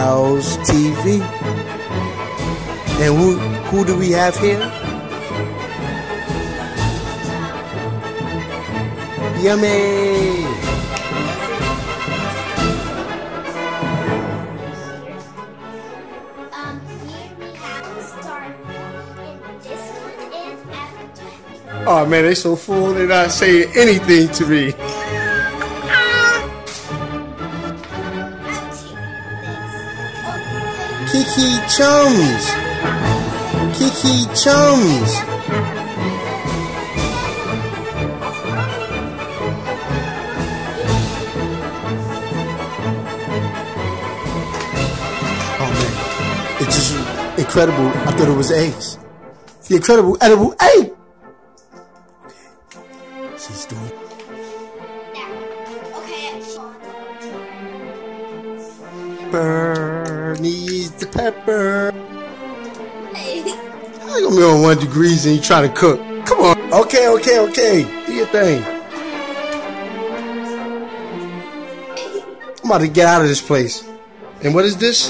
Styles TV. And who who do we have here? Yummy! Um, here we have Star, and this one is Avatar. Oh man, they so full, they're not saying anything to me. Kiki Chums! Ki Ki Chumz! Oh man, it's just incredible. I thought it was eggs. The incredible edible egg! She's doing pepper needs the pepper. hey. How you gonna be on one degrees and you trying to cook? Come on. Okay, okay, okay. Do your thing. I'm about to get out of this place. And what is this?